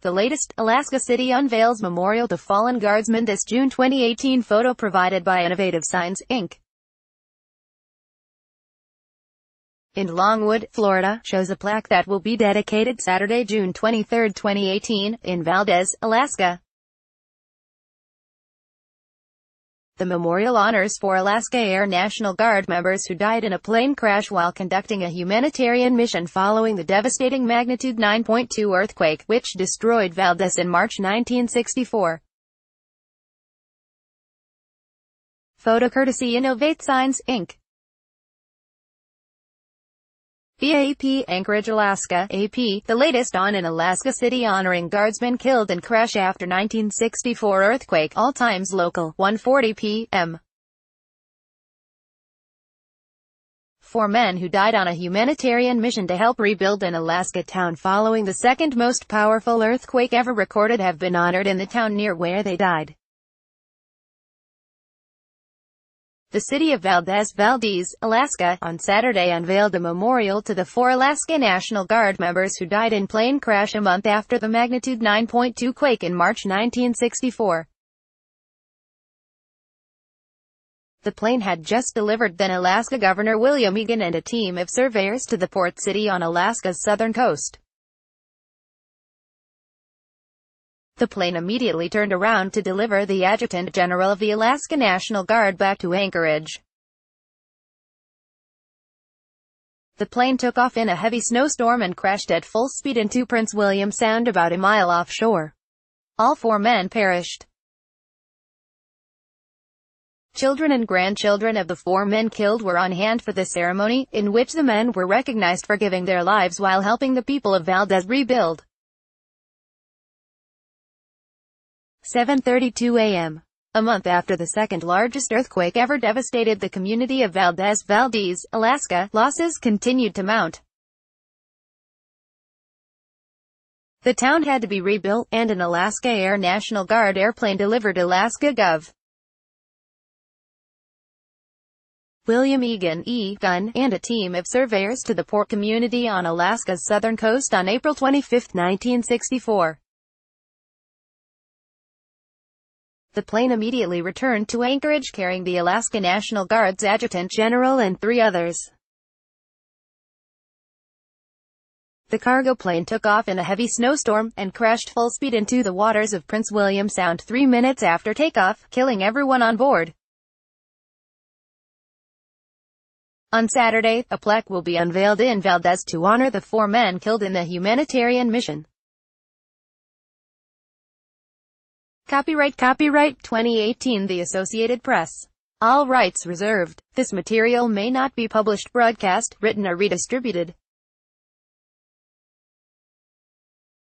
The latest, Alaska City unveils memorial to fallen guardsmen this June 2018 photo provided by Innovative Signs, Inc. in Longwood, Florida, shows a plaque that will be dedicated Saturday, June 23, 2018, in Valdez, Alaska. The memorial honors four Alaska Air National Guard members who died in a plane crash while conducting a humanitarian mission following the devastating magnitude 9.2 earthquake, which destroyed Valdez in March 1964. Photo courtesy Innovate Signs, Inc. VAP Anchorage, Alaska, AP, the latest on an Alaska City honoring guardsmen killed in crash after 1964 earthquake, all times local, 1.40 p.m. Four men who died on a humanitarian mission to help rebuild an Alaska town following the second most powerful earthquake ever recorded have been honored in the town near where they died. The city of Valdez, Valdez, Alaska, on Saturday unveiled a memorial to the four Alaska National Guard members who died in plane crash a month after the magnitude 9.2 quake in March 1964. The plane had just delivered then Alaska Governor William Egan and a team of surveyors to the port city on Alaska's southern coast. The plane immediately turned around to deliver the Adjutant General of the Alaska National Guard back to Anchorage. The plane took off in a heavy snowstorm and crashed at full speed into Prince William Sound about a mile offshore. All four men perished. Children and grandchildren of the four men killed were on hand for the ceremony, in which the men were recognized for giving their lives while helping the people of Valdez rebuild. 7.32 a.m. A month after the second largest earthquake ever devastated the community of Valdez, Valdez, Alaska, losses continued to mount. The town had to be rebuilt, and an Alaska Air National Guard airplane delivered Alaska Gov. William Egan E. Gunn, and a team of surveyors to the port community on Alaska's southern coast on April 25, 1964. The plane immediately returned to Anchorage carrying the Alaska National Guard's Adjutant General and three others. The cargo plane took off in a heavy snowstorm, and crashed full speed into the waters of Prince William Sound three minutes after takeoff, killing everyone on board. On Saturday, a plaque will be unveiled in Valdez to honor the four men killed in the humanitarian mission. Copyright Copyright 2018 The Associated Press. All rights reserved. This material may not be published, broadcast, written or redistributed.